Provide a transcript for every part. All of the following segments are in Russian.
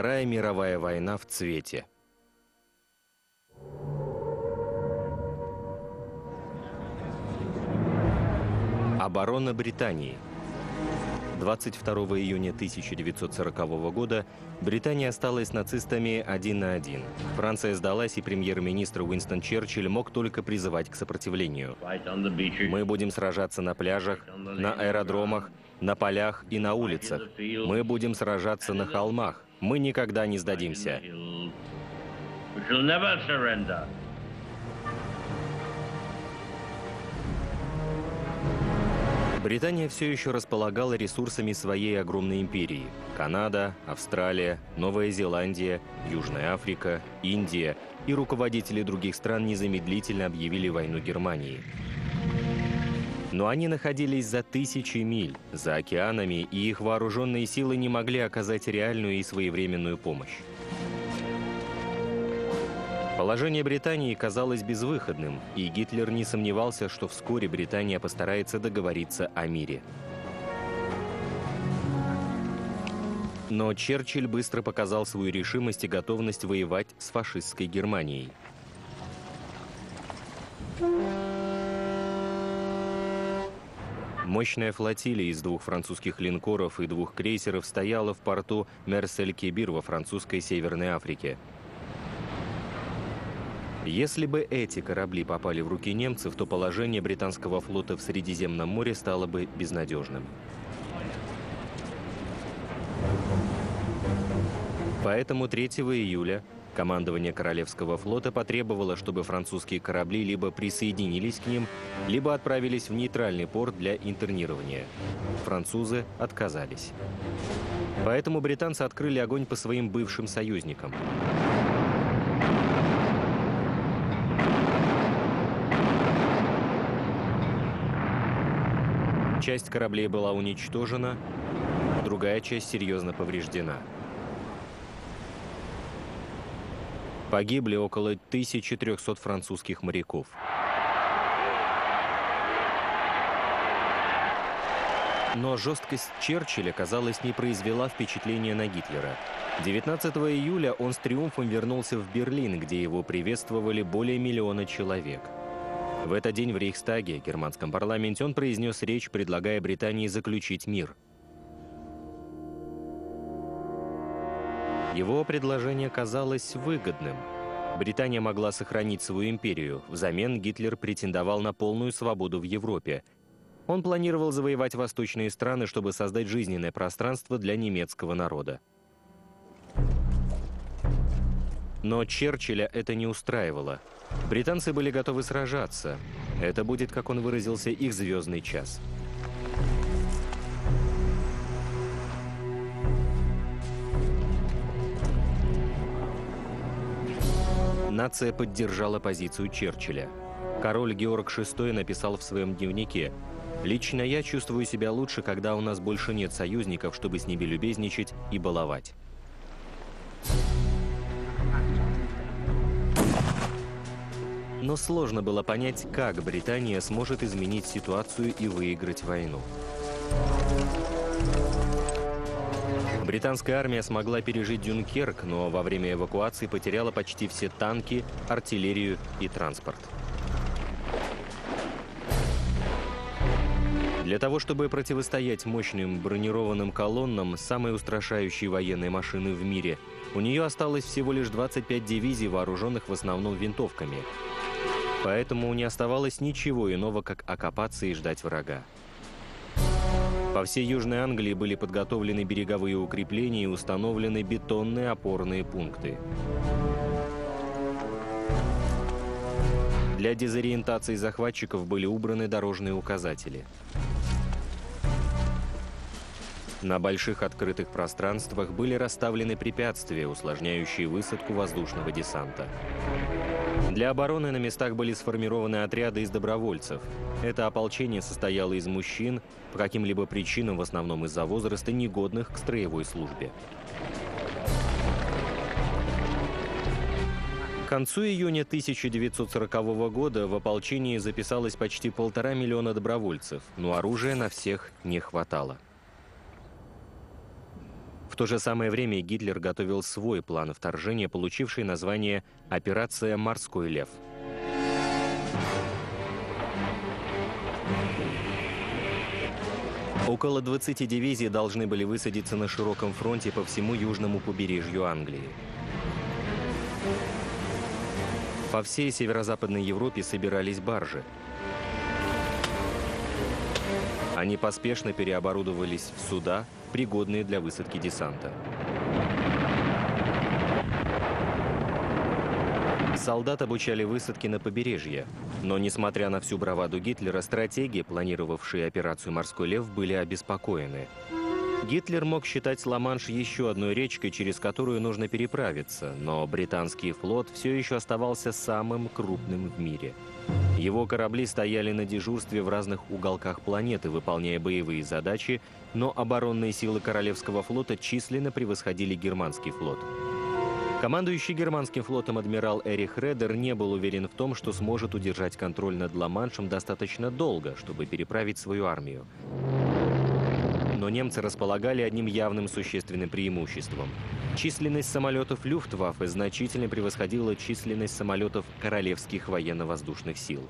Вторая мировая война в цвете. Оборона Британии. 22 июня 1940 года Британия осталась нацистами один на один. Франция сдалась, и премьер-министр Уинстон Черчилль мог только призывать к сопротивлению. Мы будем сражаться на пляжах, на аэродромах, на полях и на улицах. Мы будем сражаться на холмах. Мы никогда не сдадимся. Британия все еще располагала ресурсами своей огромной империи. Канада, Австралия, Новая Зеландия, Южная Африка, Индия и руководители других стран незамедлительно объявили войну Германии. Но они находились за тысячи миль, за океанами, и их вооруженные силы не могли оказать реальную и своевременную помощь. Положение Британии казалось безвыходным, и Гитлер не сомневался, что вскоре Британия постарается договориться о мире. Но Черчилль быстро показал свою решимость и готовность воевать с фашистской Германией. Мощная флотилия из двух французских линкоров и двух крейсеров стояла в порту Мерсель-Кебир во французской Северной Африке – если бы эти корабли попали в руки немцев, то положение британского флота в Средиземном море стало бы безнадежным. Поэтому 3 июля командование Королевского флота потребовало, чтобы французские корабли либо присоединились к ним, либо отправились в нейтральный порт для интернирования. Французы отказались. Поэтому британцы открыли огонь по своим бывшим союзникам. Часть кораблей была уничтожена, другая часть серьезно повреждена. Погибли около 1300 французских моряков. Но жесткость Черчилля, казалось, не произвела впечатления на Гитлера. 19 июля он с триумфом вернулся в Берлин, где его приветствовали более миллиона человек – в этот день в Рейхстаге, германском парламенте, он произнес речь, предлагая Британии заключить мир. Его предложение казалось выгодным. Британия могла сохранить свою империю. Взамен Гитлер претендовал на полную свободу в Европе. Он планировал завоевать восточные страны, чтобы создать жизненное пространство для немецкого народа. Но Черчилля это не устраивало. Британцы были готовы сражаться. Это будет, как он выразился, их звездный час. Нация поддержала позицию Черчилля. Король Георг VI написал в своем дневнике «Лично я чувствую себя лучше, когда у нас больше нет союзников, чтобы с ними любезничать и баловать». Но сложно было понять, как Британия сможет изменить ситуацию и выиграть войну. Британская армия смогла пережить Дюнкерк, но во время эвакуации потеряла почти все танки, артиллерию и транспорт. Для того, чтобы противостоять мощным бронированным колоннам самой устрашающей военной машины в мире, у нее осталось всего лишь 25 дивизий, вооруженных в основном винтовками – Поэтому не оставалось ничего иного, как окопаться и ждать врага. По всей Южной Англии были подготовлены береговые укрепления и установлены бетонные опорные пункты. Для дезориентации захватчиков были убраны дорожные указатели. На больших открытых пространствах были расставлены препятствия, усложняющие высадку воздушного десанта. Для обороны на местах были сформированы отряды из добровольцев. Это ополчение состояло из мужчин, по каким-либо причинам, в основном из-за возраста, негодных к строевой службе. К концу июня 1940 года в ополчении записалось почти полтора миллиона добровольцев, но оружия на всех не хватало. То же самое время Гитлер готовил свой план вторжения, получивший название «Операция «Морской лев». Около 20 дивизий должны были высадиться на широком фронте по всему южному побережью Англии. По всей северо-западной Европе собирались баржи. Они поспешно переоборудовались в суда, пригодные для высадки десанта. Солдат обучали высадки на побережье. Но, несмотря на всю браваду Гитлера, стратеги, планировавшие операцию «Морской лев», были обеспокоены. Гитлер мог считать Ла-Манш еще одной речкой, через которую нужно переправиться, но британский флот все еще оставался самым крупным в мире. Его корабли стояли на дежурстве в разных уголках планеты, выполняя боевые задачи, но оборонные силы Королевского флота численно превосходили германский флот. Командующий германским флотом адмирал Эрих Редер не был уверен в том, что сможет удержать контроль над Ла-Маншем достаточно долго, чтобы переправить свою армию. Но немцы располагали одним явным существенным преимуществом. Численность самолетов Люфтваффе значительно превосходила численность самолетов Королевских военно-воздушных сил.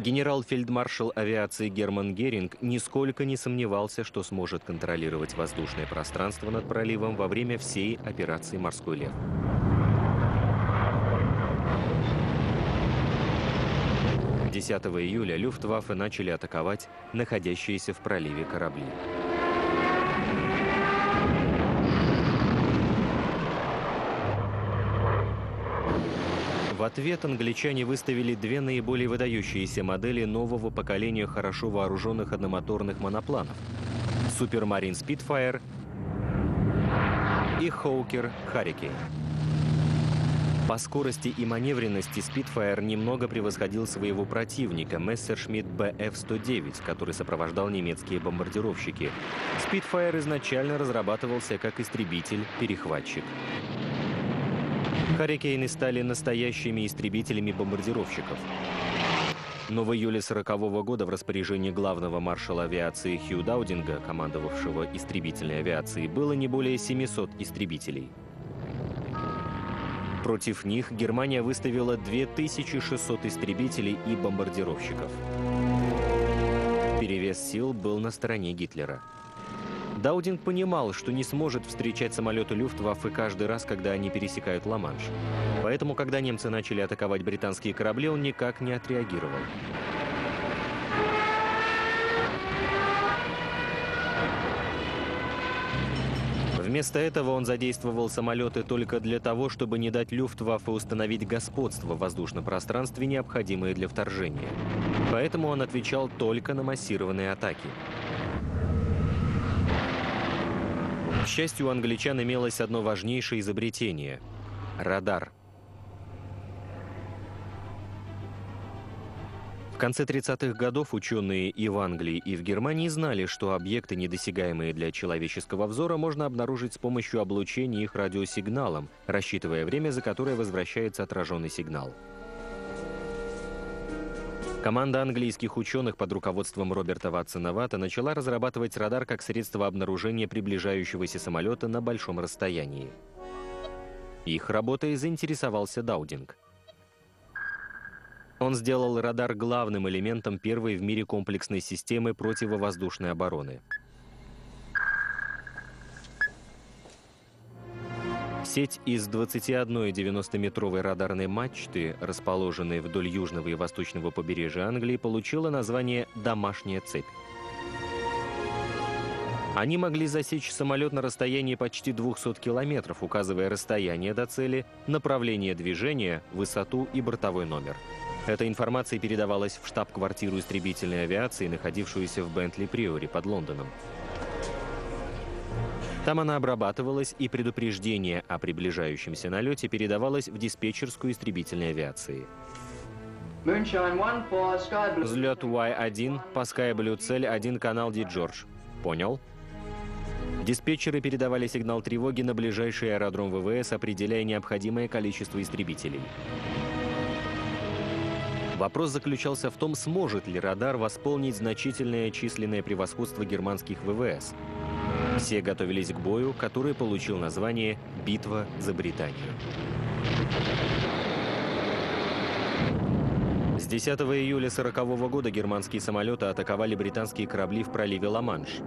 Генерал-фельдмаршал авиации Герман Геринг нисколько не сомневался, что сможет контролировать воздушное пространство над проливом во время всей операции «Морской лев». Десятого июля Люфтваффе начали атаковать находящиеся в проливе корабли. В ответ англичане выставили две наиболее выдающиеся модели нового поколения хорошо вооруженных одномоторных монопланов – Супермарин Spitfire и Хоукер Hurricane. По скорости и маневренности Spitfire немного превосходил своего противника Messerschmitt Bf-109, который сопровождал немецкие бомбардировщики. Spitfire изначально разрабатывался как истребитель-перехватчик. Харрикейны стали настоящими истребителями бомбардировщиков. Но в июле 40 -го года в распоряжении главного маршала авиации Хью Даудинга, командовавшего истребительной авиацией, было не более 700 истребителей. Против них Германия выставила 2600 истребителей и бомбардировщиков. Перевес сил был на стороне Гитлера. Даудинг понимал, что не сможет встречать самолеты Люфтваффе каждый раз, когда они пересекают Ла-Манш. Поэтому, когда немцы начали атаковать британские корабли, он никак не отреагировал. Вместо этого он задействовал самолеты только для того, чтобы не дать Люфтваффе установить господство в воздушном пространстве, необходимое для вторжения. Поэтому он отвечал только на массированные атаки. К счастью, у англичан имелось одно важнейшее изобретение – радар. В конце 30-х годов ученые и в Англии, и в Германии знали, что объекты, недосягаемые для человеческого взора, можно обнаружить с помощью облучения их радиосигналом, рассчитывая время, за которое возвращается отраженный сигнал. Команда английских ученых под руководством Роберта Ватсона Ватта начала разрабатывать радар как средство обнаружения приближающегося самолета на большом расстоянии. Их работой заинтересовался Даудинг. Он сделал радар главным элементом первой в мире комплексной системы противовоздушной обороны – Сеть из 21 90-метровой радарной мачты, расположенной вдоль южного и восточного побережья Англии, получила название «домашняя цепь». Они могли засечь самолет на расстоянии почти 200 километров, указывая расстояние до цели, направление движения, высоту и бортовой номер. Эта информация передавалась в штаб-квартиру истребительной авиации, находившуюся в Бентли-Приоре под Лондоном. Там она обрабатывалась, и предупреждение о приближающемся налете передавалось в диспетчерскую истребительной авиации. Взлет Y1 по Skyblue цель 1 канал Ди Джордж. Понял? Диспетчеры передавали сигнал тревоги на ближайший аэродром ВВС, определяя необходимое количество истребителей. Вопрос заключался в том, сможет ли радар восполнить значительное численное превосходство германских ВВС. Все готовились к бою, который получил название «Битва за Британию». С 10 июля 1940 года германские самолеты атаковали британские корабли в проливе Ла-Манш.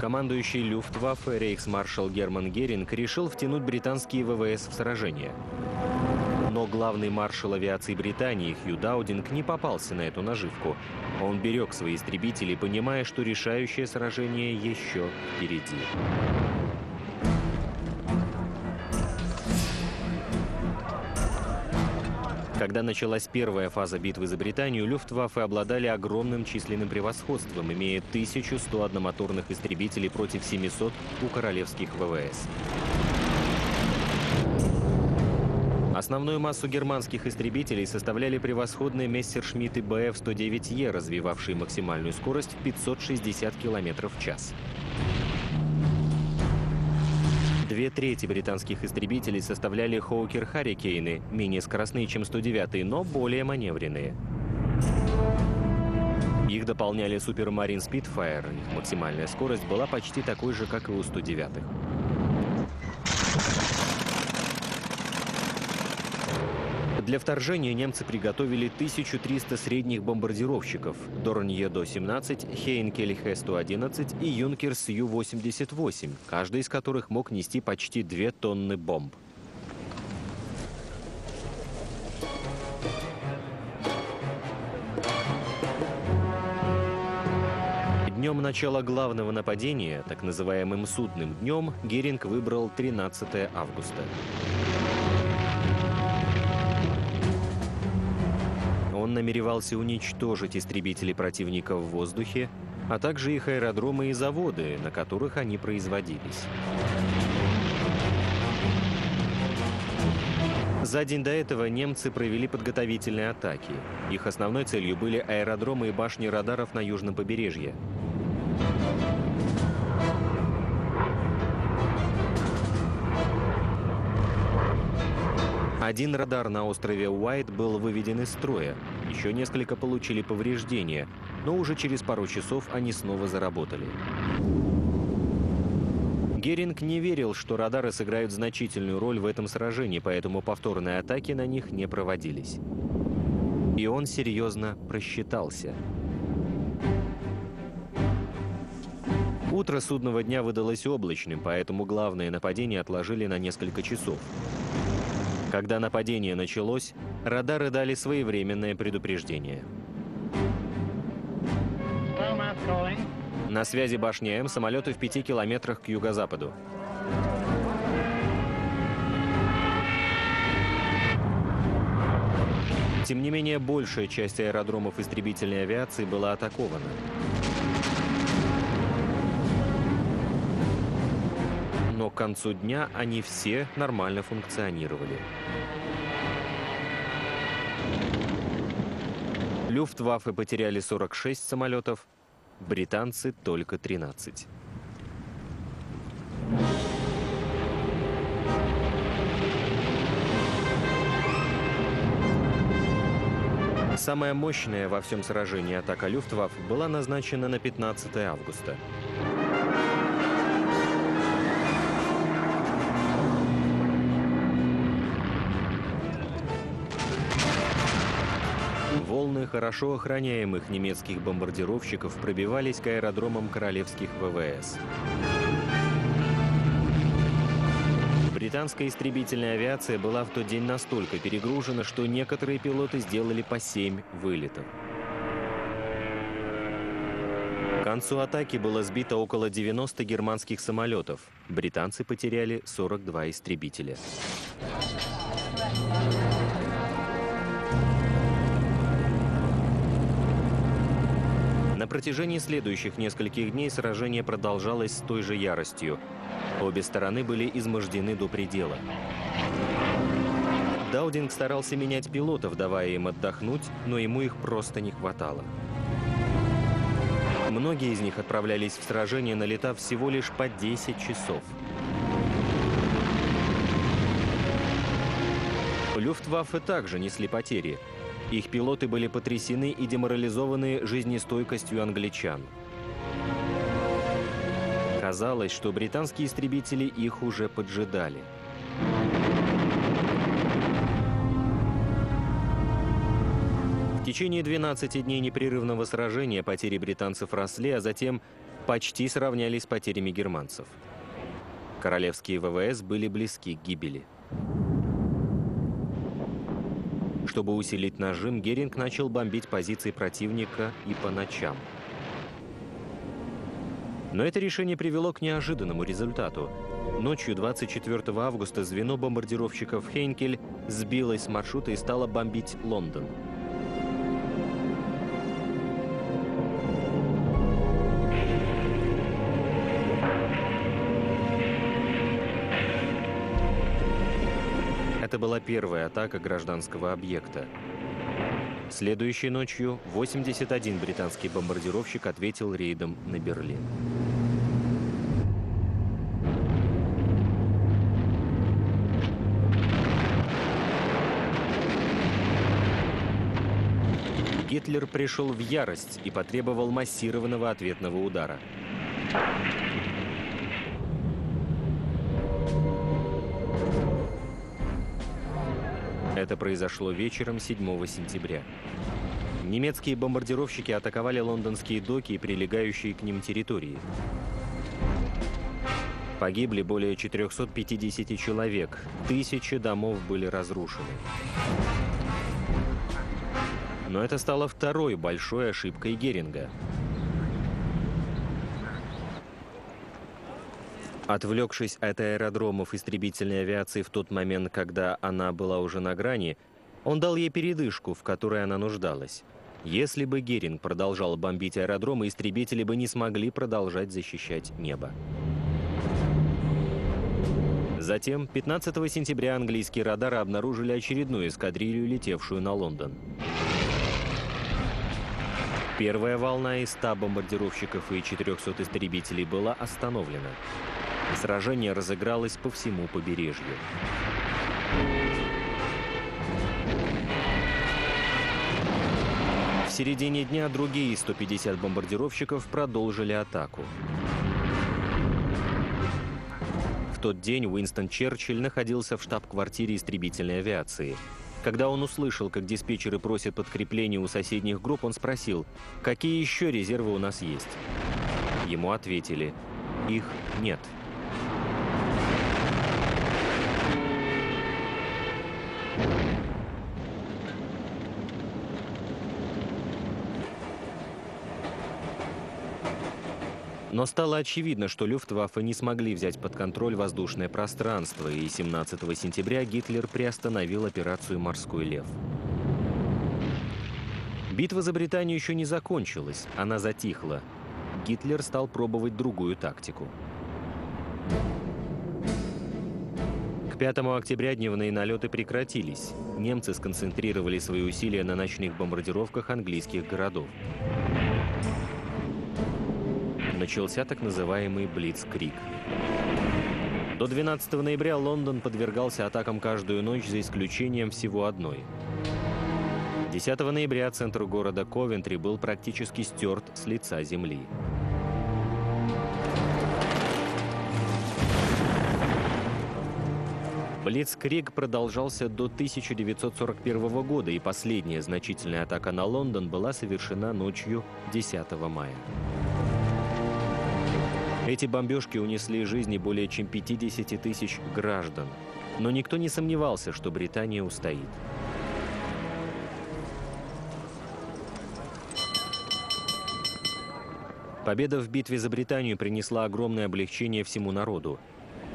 Командующий Люфтваффе рейхсмаршал Герман Геринг решил втянуть британские ВВС в сражение. Главный маршал авиации Британии Хью Даудинг не попался на эту наживку. Он берег свои истребители, понимая, что решающее сражение еще впереди. Когда началась первая фаза битвы за Британию, Люфтваффе обладали огромным численным превосходством, имея 1100 одномоторных истребителей против 700 у королевских ВВС. Основную массу германских истребителей составляли превосходные Мессершмитты БФ-109Е, развивавшие максимальную скорость в 560 км в час. Две трети британских истребителей составляли Хоукер Харрикейны, менее скоростные, чем 109 но более маневренные. Их дополняли Супермарин Спитфайр. Их максимальная скорость была почти такой же, как и у 109-х. Для вторжения немцы приготовили 1300 средних бомбардировщиков Дорнье-До-17, Хейнкель Х-111 и Юнкерс Ю-88, каждый из которых мог нести почти 2 тонны бомб. Днем начала главного нападения, так называемым «судным днем», Геринг выбрал 13 августа. Он намеревался уничтожить истребители противника в воздухе, а также их аэродромы и заводы, на которых они производились. За день до этого немцы провели подготовительные атаки. Их основной целью были аэродромы и башни радаров на южном побережье. Один радар на острове Уайт был выведен из строя. Еще несколько получили повреждения, но уже через пару часов они снова заработали. Геринг не верил, что радары сыграют значительную роль в этом сражении, поэтому повторные атаки на них не проводились. И он серьезно просчитался. Утро судного дня выдалось облачным, поэтому главное нападение отложили на несколько часов. Когда нападение началось, радары дали своевременное предупреждение. На связи башня М, самолеты в пяти километрах к юго-западу. Тем не менее, большая часть аэродромов истребительной авиации была атакована. К концу дня они все нормально функционировали. Люфтваффе потеряли 46 самолетов, британцы только 13. Самая мощная во всем сражении атака Люфтваффе была назначена на 15 августа. Хорошо охраняемых немецких бомбардировщиков пробивались к аэродромам королевских ВВС. Британская истребительная авиация была в тот день настолько перегружена, что некоторые пилоты сделали по 7 вылетов. К концу атаки было сбито около 90 германских самолетов. Британцы потеряли 42 истребителя. Протяжении следующих нескольких дней сражение продолжалось с той же яростью. Обе стороны были измождены до предела. Даудинг старался менять пилотов, давая им отдохнуть, но ему их просто не хватало. Многие из них отправлялись в сражение, налетав всего лишь по 10 часов. Люфтваффе также несли потери. Их пилоты были потрясены и деморализованы жизнестойкостью англичан. Казалось, что британские истребители их уже поджидали. В течение 12 дней непрерывного сражения потери британцев росли, а затем почти сравнялись с потерями германцев. Королевские ВВС были близки к гибели. Чтобы усилить нажим, Геринг начал бомбить позиции противника и по ночам. Но это решение привело к неожиданному результату. Ночью 24 августа звено бомбардировщиков «Хейнкель» сбилось с маршрута и стало бомбить Лондон. Была первая атака гражданского объекта. Следующей ночью 81 британский бомбардировщик ответил рейдом на Берлин. Гитлер пришел в ярость и потребовал массированного ответного удара. Это произошло вечером 7 сентября. Немецкие бомбардировщики атаковали лондонские доки и прилегающие к ним территории. Погибли более 450 человек, тысячи домов были разрушены. Но это стало второй большой ошибкой Геринга – Отвлекшись от аэродромов истребительной авиации в тот момент, когда она была уже на грани, он дал ей передышку, в которой она нуждалась. Если бы Геринг продолжал бомбить аэродромы, истребители бы не смогли продолжать защищать небо. Затем, 15 сентября, английские радары обнаружили очередную эскадрилью, летевшую на Лондон. Первая волна из 100 бомбардировщиков и 400 истребителей была остановлена. Сражение разыгралось по всему побережью. В середине дня другие 150 бомбардировщиков продолжили атаку. В тот день Уинстон Черчилль находился в штаб-квартире истребительной авиации. Когда он услышал, как диспетчеры просят подкрепления у соседних групп, он спросил, какие еще резервы у нас есть. Ему ответили, их нет. Но стало очевидно, что Люфтваффе не смогли взять под контроль воздушное пространство, и 17 сентября Гитлер приостановил операцию «Морской лев». Битва за Британию еще не закончилась, она затихла. Гитлер стал пробовать другую тактику. К 5 октября дневные налеты прекратились. Немцы сконцентрировали свои усилия на ночных бомбардировках английских городов начался так называемый Блицкрик. До 12 ноября Лондон подвергался атакам каждую ночь за исключением всего одной. 10 ноября центр города Ковентри был практически стерт с лица земли. Блицкриг продолжался до 1941 года, и последняя значительная атака на Лондон была совершена ночью 10 мая. Эти бомбежки унесли жизни более чем 50 тысяч граждан. Но никто не сомневался, что Британия устоит. Победа в битве за Британию принесла огромное облегчение всему народу.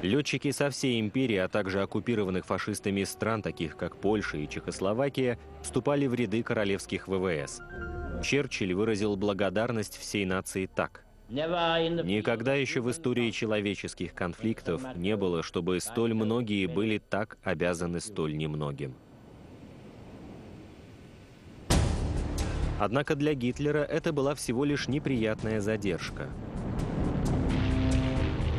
Летчики со всей империи, а также оккупированных фашистами стран, таких как Польша и Чехословакия, вступали в ряды королевских ВВС. Черчилль выразил благодарность всей нации так. Никогда еще в истории человеческих конфликтов не было, чтобы столь многие были так обязаны столь немногим. Однако для Гитлера это была всего лишь неприятная задержка.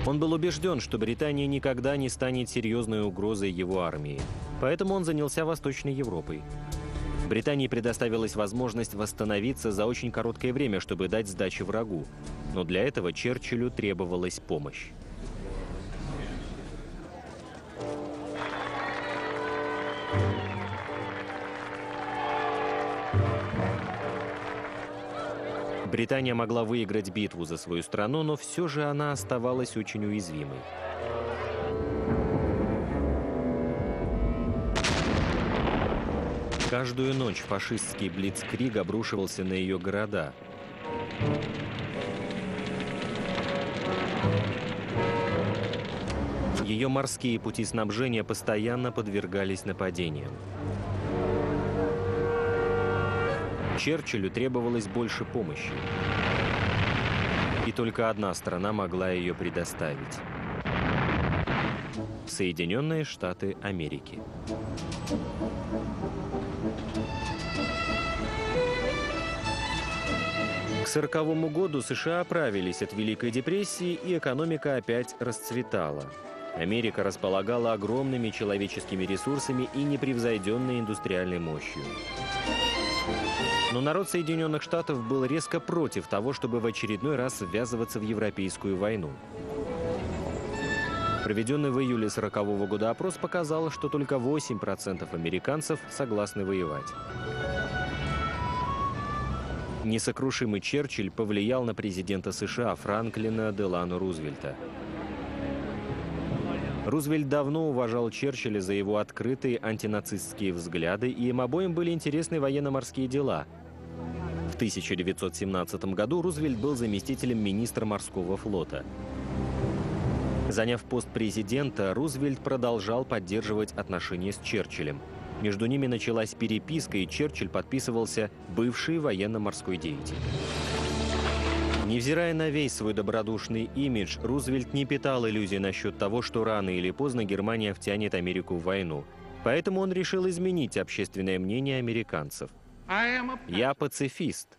Он был убежден, что Британия никогда не станет серьезной угрозой его армии, поэтому он занялся Восточной Европой. Британии предоставилась возможность восстановиться за очень короткое время, чтобы дать сдачи врагу. Но для этого Черчиллю требовалась помощь. Британия могла выиграть битву за свою страну, но все же она оставалась очень уязвимой. Каждую ночь фашистский блицкриг обрушивался на ее города. Ее морские пути снабжения постоянно подвергались нападениям. Черчиллю требовалось больше помощи. И только одна страна могла ее предоставить. Соединенные Штаты Америки. К сороковому году США оправились от Великой депрессии, и экономика опять расцветала. Америка располагала огромными человеческими ресурсами и непревзойденной индустриальной мощью. Но народ Соединенных Штатов был резко против того, чтобы в очередной раз ввязываться в Европейскую войну. Проведенный в июле 40 года опрос показал, что только 8% американцев согласны воевать. Несокрушимый Черчилль повлиял на президента США Франклина Делану Рузвельта. Рузвельт давно уважал Черчилля за его открытые антинацистские взгляды, и им обоим были интересны военно-морские дела. В 1917 году Рузвельт был заместителем министра морского флота. Заняв пост президента, Рузвельт продолжал поддерживать отношения с Черчиллем. Между ними началась переписка, и Черчилль подписывался «бывший военно-морской деятель». Невзирая на весь свой добродушный имидж, Рузвельт не питал иллюзий насчет того, что рано или поздно Германия втянет Америку в войну. Поэтому он решил изменить общественное мнение американцев. «Я пацифист,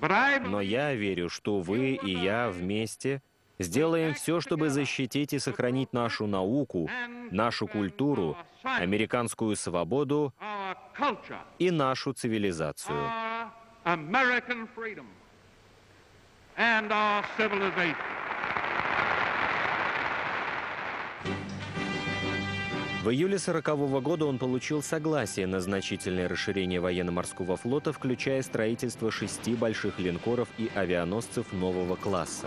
но я верю, что вы и я вместе сделаем все, чтобы защитить и сохранить нашу науку, нашу культуру, американскую свободу и нашу цивилизацию» and our civilization. В июле 40 -го года он получил согласие на значительное расширение военно-морского флота, включая строительство шести больших линкоров и авианосцев нового класса.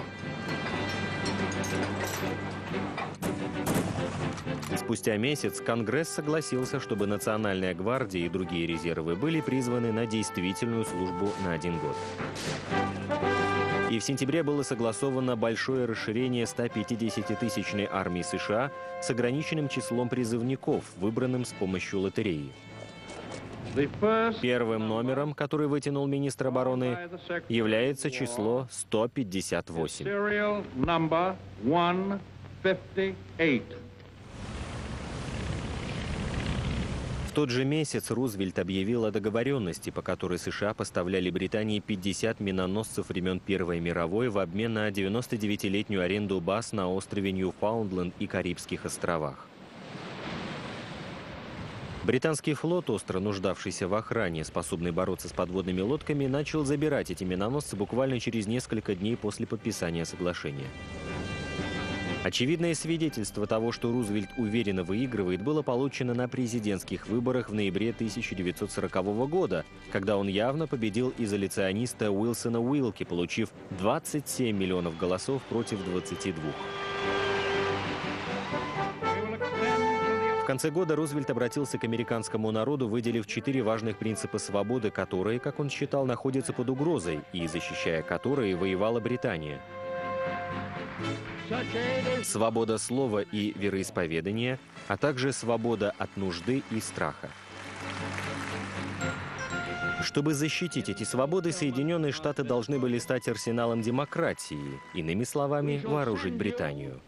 Спустя месяц Конгресс согласился, чтобы Национальная гвардия и другие резервы были призваны на действительную службу на один год. И в сентябре было согласовано большое расширение 150-тысячной армии США с ограниченным числом призывников, выбранным с помощью лотереи. Первым номером, который вытянул министр обороны, является число 158 тот же месяц Рузвельт объявил о договоренности, по которой США поставляли Британии 50 миноносцев времен Первой мировой в обмен на 99-летнюю аренду баз на острове Ньюфаундленд и Карибских островах. Британский флот, остро нуждавшийся в охране, способный бороться с подводными лодками, начал забирать эти миноносцы буквально через несколько дней после подписания соглашения. Очевидное свидетельство того, что Рузвельт уверенно выигрывает, было получено на президентских выборах в ноябре 1940 года, когда он явно победил изоляциониста Уилсона Уилки, получив 27 миллионов голосов против 22. В конце года Рузвельт обратился к американскому народу, выделив четыре важных принципа свободы, которые, как он считал, находятся под угрозой и защищая которые воевала Британия – свобода слова и вероисповедания, а также свобода от нужды и страха. Чтобы защитить эти свободы, Соединенные Штаты должны были стать арсеналом демократии, иными словами, вооружить Британию.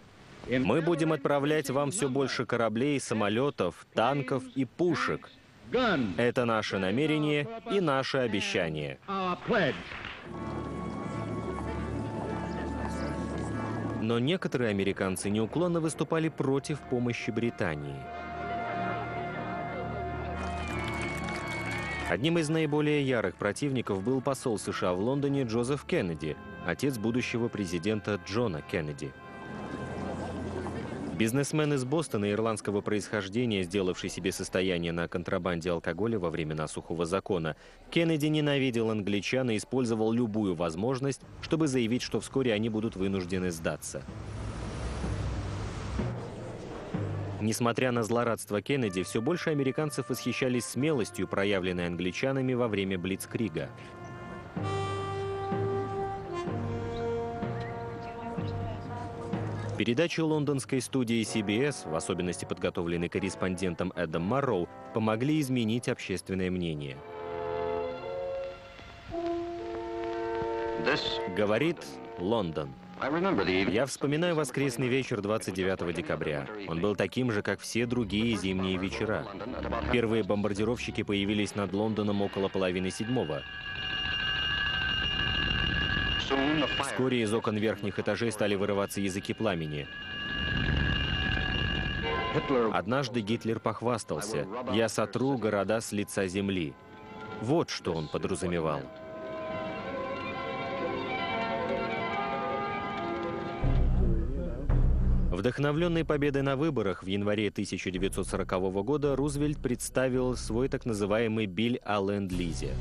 Мы будем отправлять вам все больше кораблей, самолетов, танков и пушек. Это наше намерение и наше обещание. Но некоторые американцы неуклонно выступали против помощи Британии. Одним из наиболее ярых противников был посол США в Лондоне Джозеф Кеннеди, отец будущего президента Джона Кеннеди. Бизнесмен из Бостона ирландского происхождения, сделавший себе состояние на контрабанде алкоголя во времена сухого закона, Кеннеди ненавидел англичан и использовал любую возможность, чтобы заявить, что вскоре они будут вынуждены сдаться. Несмотря на злорадство Кеннеди, все больше американцев восхищались смелостью, проявленной англичанами во время Блицкрига. Передачи лондонской студии CBS, в особенности подготовленной корреспондентом Эдом Марроу, помогли изменить общественное мнение. Говорит Лондон. Я вспоминаю воскресный вечер 29 декабря. Он был таким же, как все другие зимние вечера. Первые бомбардировщики появились над Лондоном около половины седьмого. Вскоре из окон верхних этажей стали вырываться языки пламени. Однажды Гитлер похвастался «Я сотру города с лица земли». Вот что он подразумевал. Вдохновленный победой на выборах в январе 1940 года Рузвельт представил свой так называемый «Биль о ленд-лизе».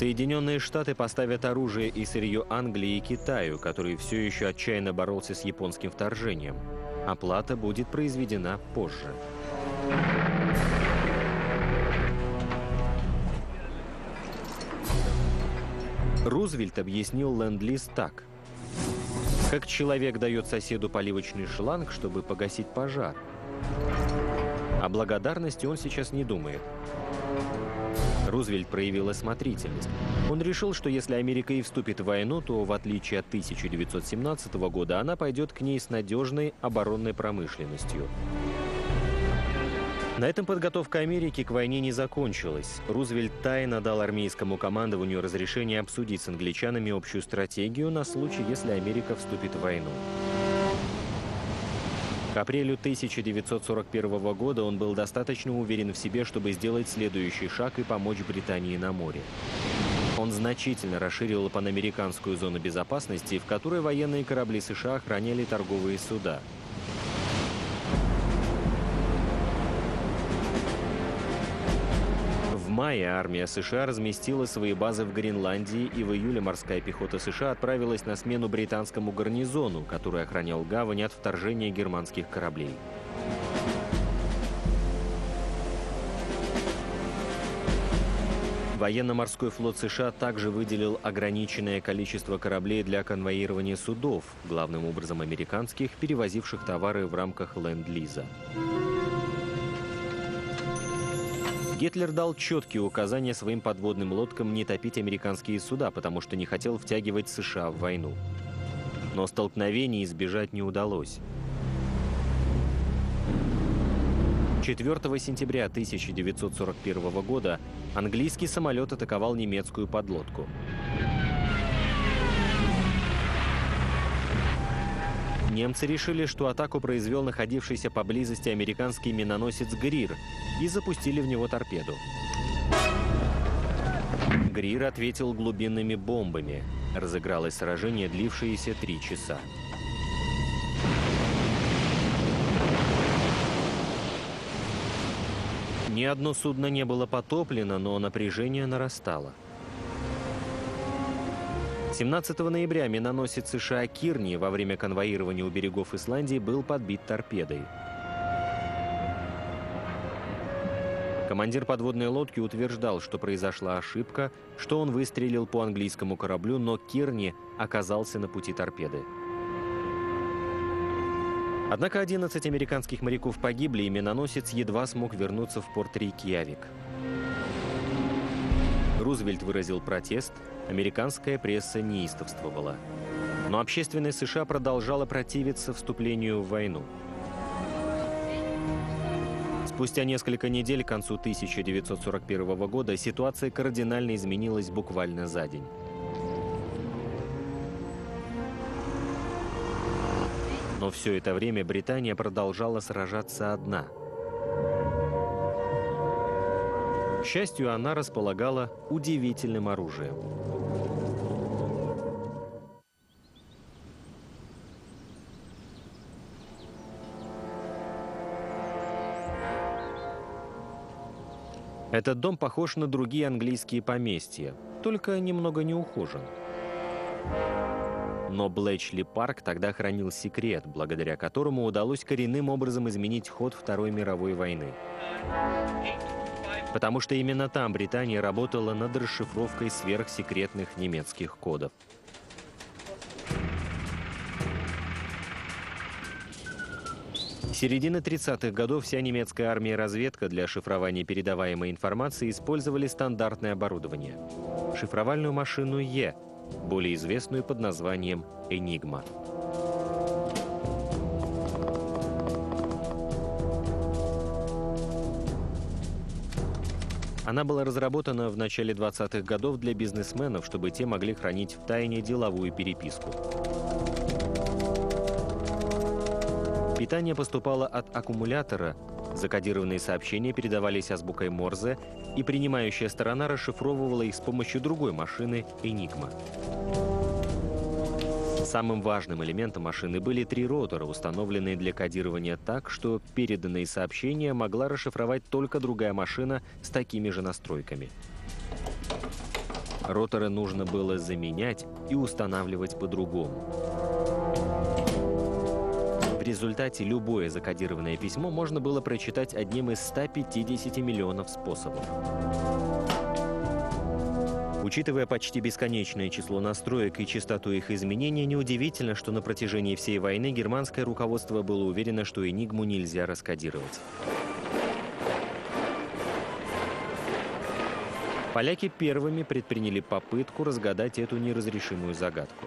Соединенные Штаты поставят оружие и сырье Англии и Китаю, который все еще отчаянно боролся с японским вторжением. Оплата будет произведена позже. Рузвельт объяснил ленд-лиз так. Как человек дает соседу поливочный шланг, чтобы погасить пожар. О благодарности он сейчас не думает. Рузвельт проявил осмотрительность. Он решил, что если Америка и вступит в войну, то, в отличие от 1917 года, она пойдет к ней с надежной оборонной промышленностью. На этом подготовка Америки к войне не закончилась. Рузвельт тайно дал армейскому командованию разрешение обсудить с англичанами общую стратегию на случай, если Америка вступит в войну. К апрелю 1941 года он был достаточно уверен в себе, чтобы сделать следующий шаг и помочь Британии на море. Он значительно расширил панамериканскую зону безопасности, в которой военные корабли США охраняли торговые суда – мае армия США разместила свои базы в Гренландии, и в июле морская пехота США отправилась на смену британскому гарнизону, который охранял гавань от вторжения германских кораблей. Военно-морской флот США также выделил ограниченное количество кораблей для конвоирования судов, главным образом американских, перевозивших товары в рамках ленд-лиза. Гитлер дал четкие указания своим подводным лодкам не топить американские суда, потому что не хотел втягивать США в войну. Но столкновений избежать не удалось. 4 сентября 1941 года английский самолет атаковал немецкую подлодку. Немцы решили, что атаку произвел находившийся поблизости американский миноносец «Грир» и запустили в него торпеду. «Грир» ответил глубинными бомбами. Разыгралось сражение, длившееся три часа. Ни одно судно не было потоплено, но напряжение нарастало. 17 ноября миноносец США «Кирни» во время конвоирования у берегов Исландии был подбит торпедой. Командир подводной лодки утверждал, что произошла ошибка, что он выстрелил по английскому кораблю, но Кирни оказался на пути торпеды. Однако 11 американских моряков погибли, и миноносец едва смог вернуться в порт Рейкьявик. Рузвельт выразил протест, американская пресса неистовствовала. Но общественность США продолжала противиться вступлению в войну. Спустя несколько недель к концу 1941 года ситуация кардинально изменилась буквально за день. Но все это время Британия продолжала сражаться одна. К счастью, она располагала удивительным оружием. Этот дом похож на другие английские поместья, только немного не ухожен. Но Блэчли парк тогда хранил секрет, благодаря которому удалось коренным образом изменить ход Второй мировой войны. Потому что именно там Британия работала над расшифровкой сверхсекретных немецких кодов. Середины 30-х годов вся немецкая армия и разведка для шифрования передаваемой информации использовали стандартное оборудование. Шифровальную машину Е, более известную под названием «Энигма». Она была разработана в начале 20-х годов для бизнесменов, чтобы те могли хранить в тайне деловую переписку. Питание поступало от аккумулятора, закодированные сообщения передавались азбукой Морзе, и принимающая сторона расшифровывала их с помощью другой машины «Энигма». Самым важным элементом машины были три ротора, установленные для кодирования так, что переданные сообщения могла расшифровать только другая машина с такими же настройками. Роторы нужно было заменять и устанавливать по-другому. В результате любое закодированное письмо можно было прочитать одним из 150 миллионов способов. Учитывая почти бесконечное число настроек и частоту их изменения, неудивительно, что на протяжении всей войны германское руководство было уверено, что «Энигму» нельзя раскодировать. Поляки первыми предприняли попытку разгадать эту неразрешимую загадку.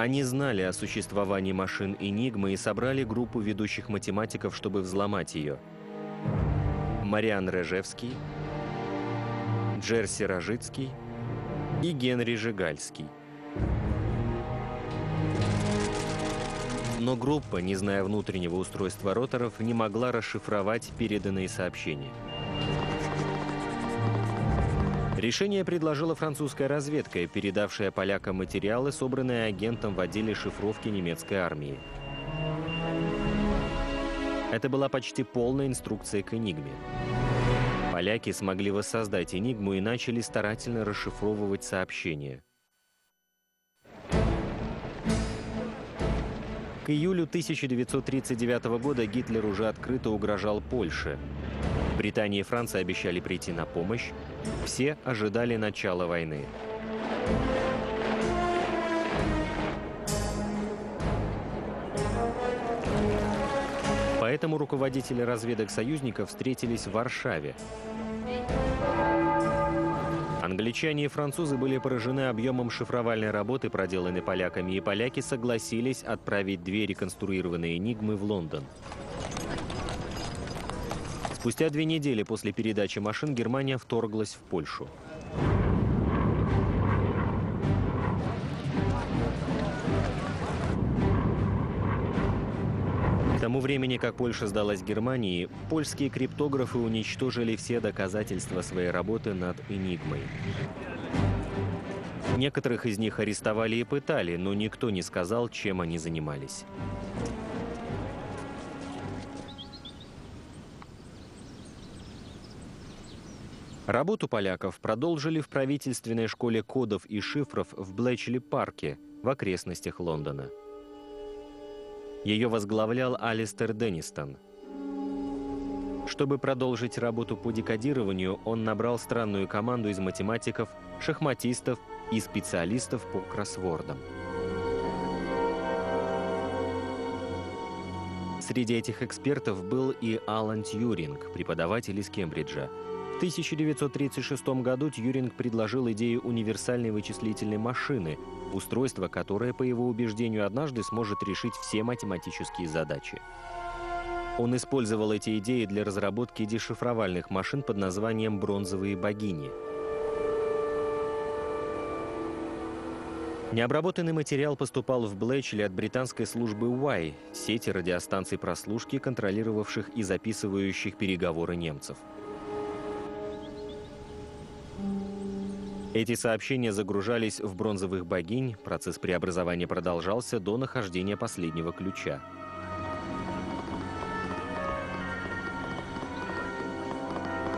Они знали о существовании машин Энигмы и собрали группу ведущих математиков, чтобы взломать ее. Мариан Режевский, Джерси Рожицкий и Генри Жигальский. Но группа, не зная внутреннего устройства роторов, не могла расшифровать переданные сообщения. Решение предложила французская разведка, передавшая полякам материалы, собранные агентом в отделе шифровки немецкой армии. Это была почти полная инструкция к «Энигме». Поляки смогли воссоздать «Энигму» и начали старательно расшифровывать сообщения. К июлю 1939 года Гитлер уже открыто угрожал Польше. Британия и Франция обещали прийти на помощь. Все ожидали начала войны. Поэтому руководители разведок союзников встретились в Варшаве. Англичане и французы были поражены объемом шифровальной работы, проделанной поляками, и поляки согласились отправить две реконструированные «Энигмы» в Лондон. Спустя две недели после передачи машин Германия вторглась в Польшу. К тому времени, как Польша сдалась Германии, польские криптографы уничтожили все доказательства своей работы над «Энигмой». Некоторых из них арестовали и пытали, но никто не сказал, чем они занимались. Работу поляков продолжили в правительственной школе кодов и шифров в Блэчли-парке в окрестностях Лондона. Ее возглавлял Алистер Деннистон. Чтобы продолжить работу по декодированию, он набрал странную команду из математиков, шахматистов и специалистов по кроссвордам. Среди этих экспертов был и Алан Тьюринг, преподаватель из Кембриджа – 1936 году Тьюринг предложил идею универсальной вычислительной машины, устройство которое, по его убеждению, однажды сможет решить все математические задачи. Он использовал эти идеи для разработки дешифровальных машин под названием «бронзовые богини». Необработанный материал поступал в Блэчли от британской службы Y, сети радиостанций прослушки, контролировавших и записывающих переговоры немцев. Эти сообщения загружались в бронзовых богинь, процесс преобразования продолжался до нахождения последнего ключа.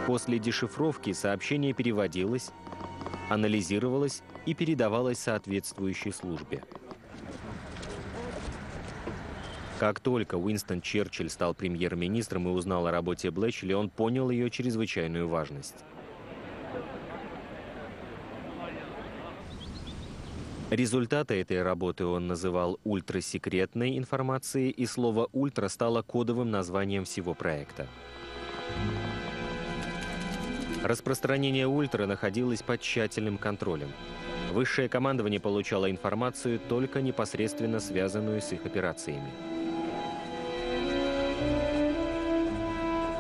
После дешифровки сообщение переводилось, анализировалось и передавалось соответствующей службе. Как только Уинстон Черчилль стал премьер-министром и узнал о работе Блэчли, он понял ее чрезвычайную важность. Результаты этой работы он называл ультрасекретной информацией, и слово «ультра» стало кодовым названием всего проекта. Распространение ультра находилось под тщательным контролем. Высшее командование получало информацию, только непосредственно связанную с их операциями.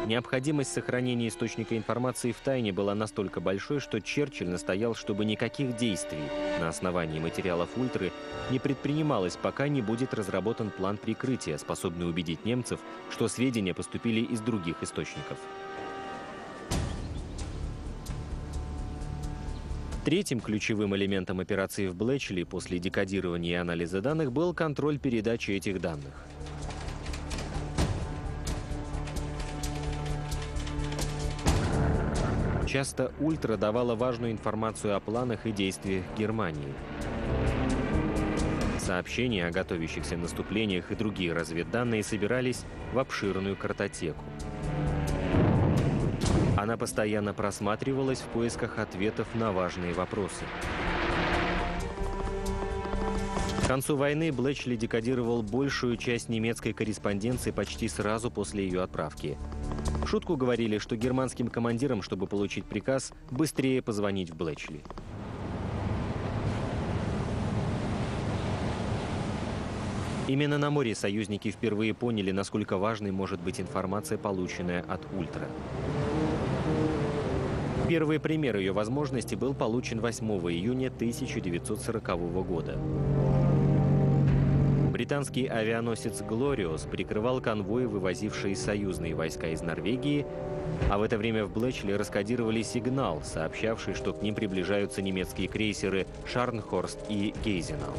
Необходимость сохранения источника информации в тайне была настолько большой, что Черчилль настоял, чтобы никаких действий на основании материалов «Ультры» не предпринималось, пока не будет разработан план прикрытия, способный убедить немцев, что сведения поступили из других источников. Третьим ключевым элементом операции в Блэчли после декодирования и анализа данных был контроль передачи этих данных. Часто «Ультра» давала важную информацию о планах и действиях Германии. Сообщения о готовящихся наступлениях и другие разведданные собирались в обширную картотеку. Она постоянно просматривалась в поисках ответов на важные вопросы. К концу войны Блэчли декодировал большую часть немецкой корреспонденции почти сразу после ее отправки – шутку говорили, что германским командирам, чтобы получить приказ, быстрее позвонить в Блэчли. Именно на море союзники впервые поняли, насколько важной может быть информация, полученная от «Ультра». Первый пример ее возможности был получен 8 июня 1940 года. Британский авианосец «Глориос» прикрывал конвой, вывозивший союзные войска из Норвегии, а в это время в Блэчли раскодировали сигнал, сообщавший, что к ним приближаются немецкие крейсеры «Шарнхорст» и «Гейзенау».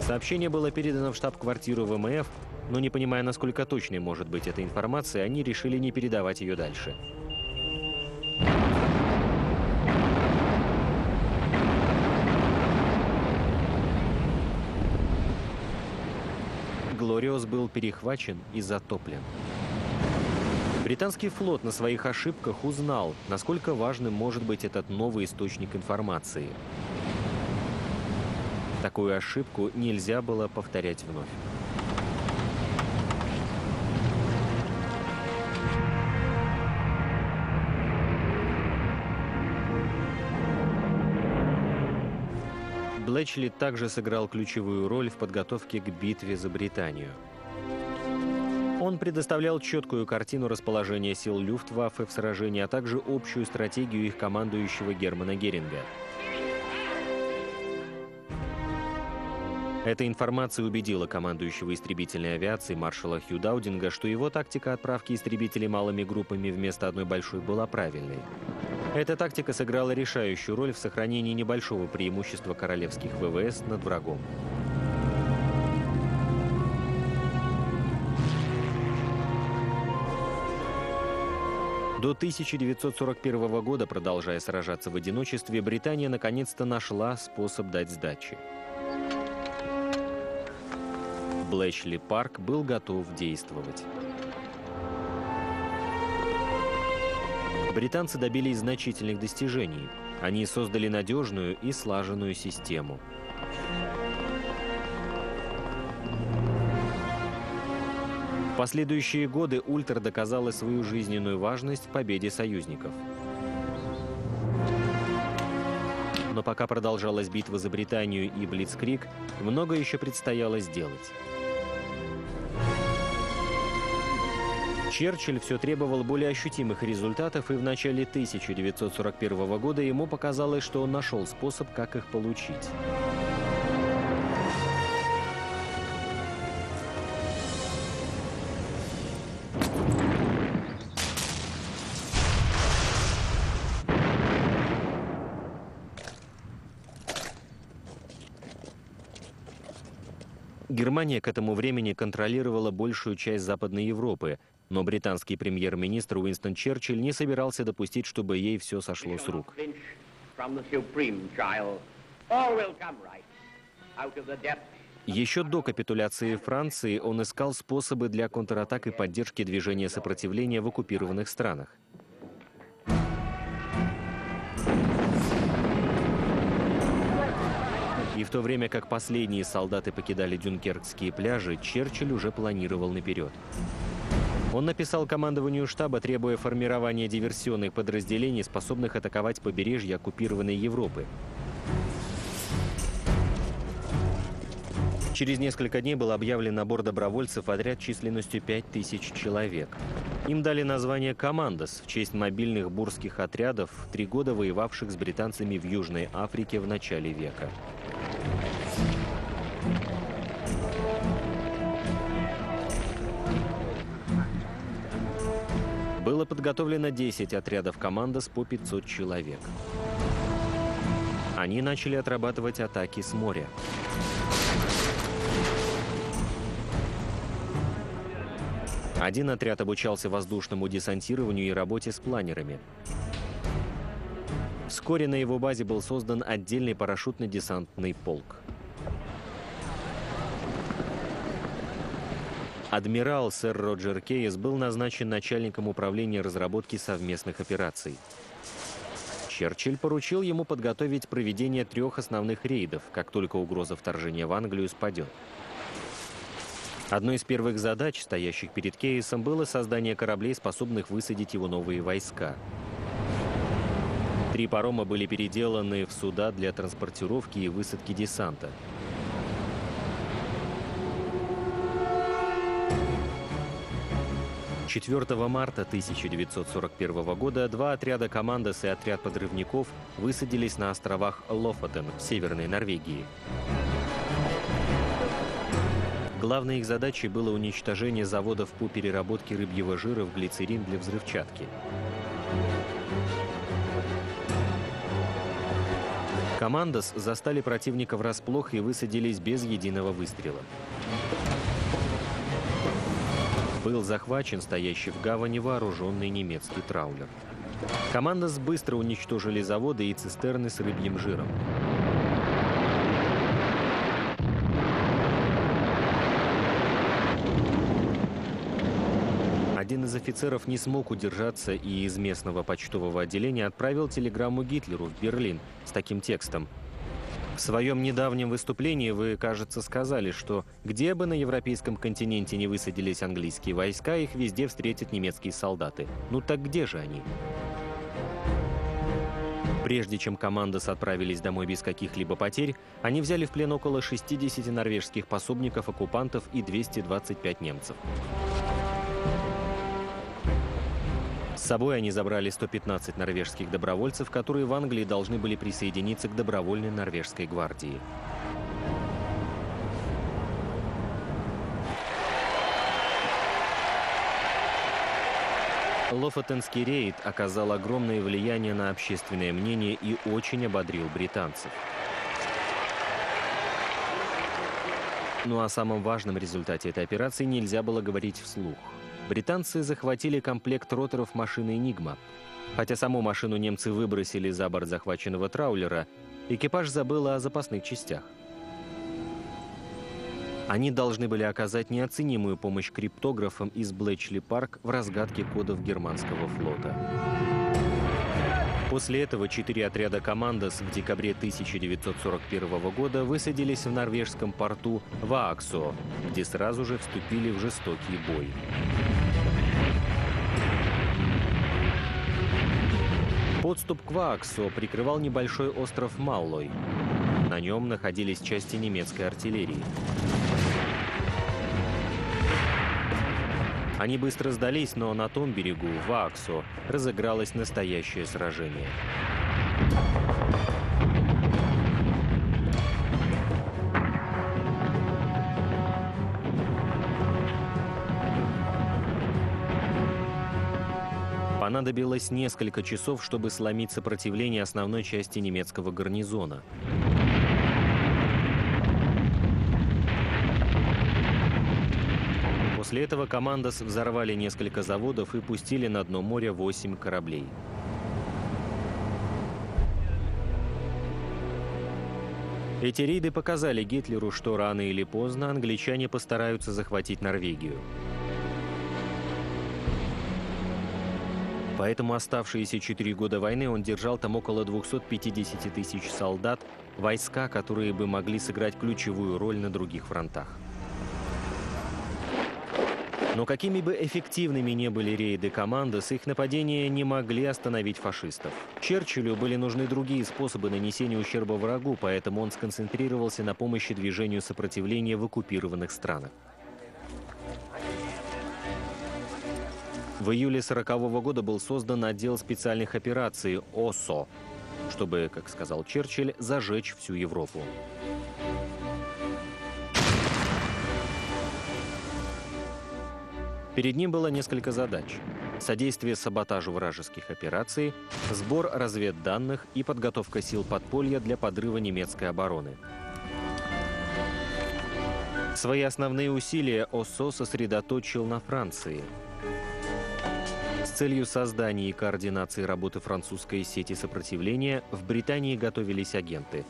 Сообщение было передано в штаб-квартиру ВМФ, но не понимая, насколько точной может быть эта информация, они решили не передавать ее дальше. Глориос был перехвачен и затоплен. Британский флот на своих ошибках узнал, насколько важным может быть этот новый источник информации. Такую ошибку нельзя было повторять вновь. Блэчли также сыграл ключевую роль в подготовке к битве за Британию. Он предоставлял четкую картину расположения сил Люфтваффе в сражении, а также общую стратегию их командующего Германа Геринга. Эта информация убедила командующего истребительной авиации маршала Хью Даудинга, что его тактика отправки истребителей малыми группами вместо одной большой была правильной. Эта тактика сыграла решающую роль в сохранении небольшого преимущества королевских ВВС над врагом. До 1941 года, продолжая сражаться в одиночестве, Британия наконец-то нашла способ дать сдачи. Блэчли Парк был готов действовать. Британцы добились значительных достижений. Они создали надежную и слаженную систему. В последующие годы Ультра доказала свою жизненную важность в победе союзников. Но пока продолжалась битва за Британию и Блицкрик, много еще предстояло сделать. Черчилль все требовал более ощутимых результатов, и в начале 1941 года ему показалось, что он нашел способ, как их получить. Германия к этому времени контролировала большую часть Западной Европы, но британский премьер-министр Уинстон Черчилль не собирался допустить, чтобы ей все сошло с рук. Еще до капитуляции Франции он искал способы для контратак и поддержки движения сопротивления в оккупированных странах. И в то время как последние солдаты покидали дюнкеркские пляжи, Черчилль уже планировал наперед. Он написал командованию штаба, требуя формирования диверсионных подразделений, способных атаковать побережье оккупированной Европы. Через несколько дней был объявлен набор добровольцев отряд численностью 5000 человек. Им дали название «Командос» в честь мобильных бурских отрядов, три года воевавших с британцами в Южной Африке в начале века. Подготовлено 10 отрядов командос по 500 человек. Они начали отрабатывать атаки с моря. Один отряд обучался воздушному десантированию и работе с планерами. Вскоре на его базе был создан отдельный парашютно-десантный полк. Адмирал сэр Роджер Кейс был назначен начальником управления разработки совместных операций. Черчилль поручил ему подготовить проведение трех основных рейдов, как только угроза вторжения в Англию спадет. Одной из первых задач, стоящих перед Кейсом, было создание кораблей, способных высадить его новые войска. Три парома были переделаны в суда для транспортировки и высадки десанта. 4 марта 1941 года два отряда командос и отряд подрывников высадились на островах Лофотен в Северной Норвегии. Главной их задачей было уничтожение заводов по переработке рыбьего жира в глицерин для взрывчатки. Командос застали противника врасплох и высадились без единого выстрела был захвачен стоящий в гавани вооруженный немецкий траулер. Команда быстро уничтожили заводы и цистерны с рыбьим жиром. Один из офицеров не смог удержаться и из местного почтового отделения отправил телеграмму Гитлеру в Берлин с таким текстом – в своем недавнем выступлении вы, кажется, сказали, что где бы на европейском континенте не высадились английские войска, их везде встретят немецкие солдаты. Ну так где же они? Прежде чем командос отправились домой без каких-либо потерь, они взяли в плен около 60 норвежских пособников-оккупантов и 225 немцев. С собой они забрали 115 норвежских добровольцев, которые в Англии должны были присоединиться к добровольной норвежской гвардии. Лофотенский рейд оказал огромное влияние на общественное мнение и очень ободрил британцев. Ну а о самом важном результате этой операции нельзя было говорить вслух – британцы захватили комплект роторов машины «Энигма». Хотя саму машину немцы выбросили за борт захваченного траулера, экипаж забыл о запасных частях. Они должны были оказать неоценимую помощь криптографам из Блэчли-Парк в разгадке кодов германского флота. После этого четыре отряда «Командос» в декабре 1941 года высадились в норвежском порту Вааксо, где сразу же вступили в жестокий бой. Подступ к Вааксо прикрывал небольшой остров Маллой. На нем находились части немецкой артиллерии. Они быстро сдались, но на том берегу, в Аксо, разыгралось настоящее сражение. Понадобилось несколько часов, чтобы сломить сопротивление основной части немецкого гарнизона. После этого командос взорвали несколько заводов и пустили на дно моря 8 кораблей. Эти рейды показали Гитлеру, что рано или поздно англичане постараются захватить Норвегию. Поэтому оставшиеся четыре года войны он держал там около 250 тысяч солдат, войска, которые бы могли сыграть ключевую роль на других фронтах. Но какими бы эффективными не были рейды команды, с их нападения не могли остановить фашистов. Черчиллю были нужны другие способы нанесения ущерба врагу, поэтому он сконцентрировался на помощи движению сопротивления в оккупированных странах. В июле 1940 года был создан отдел специальных операций ОСО, чтобы, как сказал Черчилль, зажечь всю Европу. Перед ним было несколько задач. Содействие саботажу вражеских операций, сбор разведданных и подготовка сил подполья для подрыва немецкой обороны. Свои основные усилия ОСО сосредоточил на Франции. Целью создания и координации работы французской сети сопротивления в Британии готовились агенты.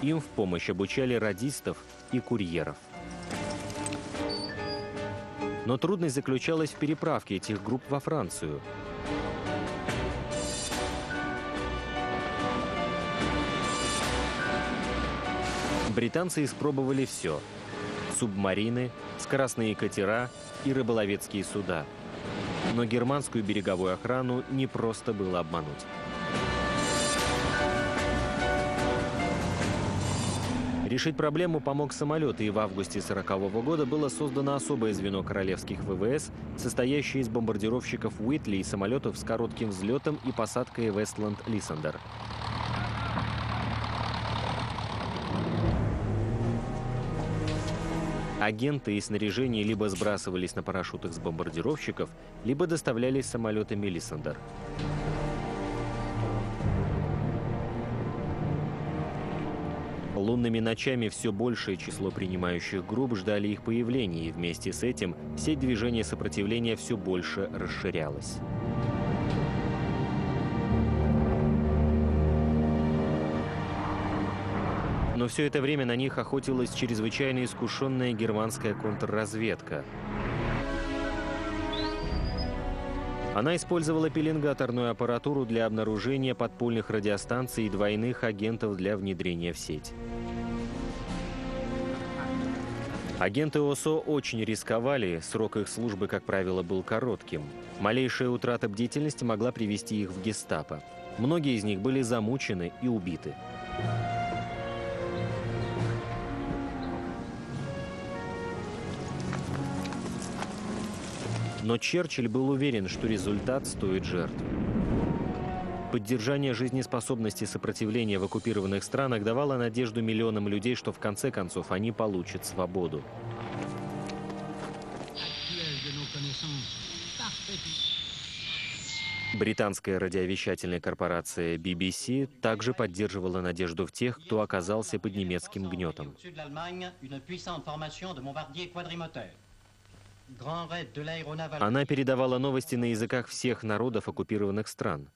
Им в помощь обучали радистов и курьеров – но трудность заключалась в переправке этих групп во Францию. Британцы испробовали все – субмарины, скоростные катера и рыболовецкие суда. Но германскую береговую охрану не просто было обмануть. Решить проблему помог самолет, и в августе 1940 года было создано особое звено королевских ВВС, состоящее из бомбардировщиков Уитли и самолетов с коротким взлетом и посадкой в Агенты и снаряжение либо сбрасывались на парашютах с бомбардировщиков, либо доставлялись самолетами Лиссендер. Лунными ночами все большее число принимающих групп ждали их появления, и вместе с этим сеть движения сопротивления все больше расширялась. Но все это время на них охотилась чрезвычайно искушенная германская контрразведка. Она использовала пеленгаторную аппаратуру для обнаружения подпольных радиостанций и двойных агентов для внедрения в сеть. Агенты ОСО очень рисковали, срок их службы, как правило, был коротким. Малейшая утрата бдительности могла привести их в гестапо. Многие из них были замучены и убиты. Но Черчилль был уверен, что результат стоит жертв. Поддержание жизнеспособности сопротивления в оккупированных странах давало надежду миллионам людей, что в конце концов они получат свободу. Британская радиовещательная корпорация BBC также поддерживала надежду в тех, кто оказался под немецким гнетом. Она передавала новости на языках всех народов оккупированных стран.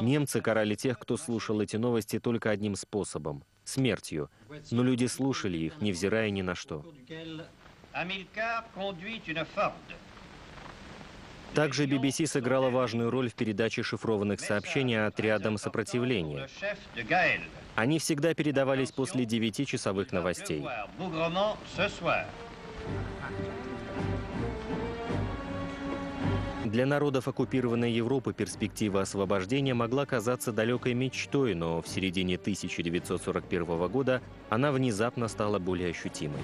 Немцы карали тех, кто слушал эти новости только одним способом – смертью. Но люди слушали их, невзирая ни на что. Также BBC сыграла важную роль в передаче шифрованных сообщений отрядам сопротивления. Они всегда передавались после 9-часовых новостей. Для народов оккупированной Европы перспектива освобождения могла казаться далекой мечтой, но в середине 1941 года она внезапно стала более ощутимой.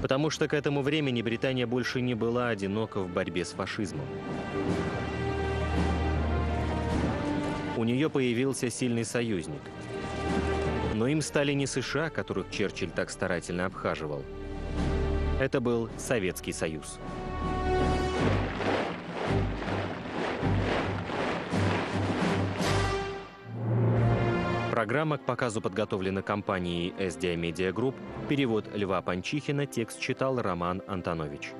Потому что к этому времени Британия больше не была одинока в борьбе с фашизмом. У нее появился сильный союзник. Но им стали не США, которых Черчилль так старательно обхаживал. Это был Советский Союз. Программа к показу подготовлена компанией SDI Media Group. Перевод Льва Панчихина, текст читал Роман Антонович.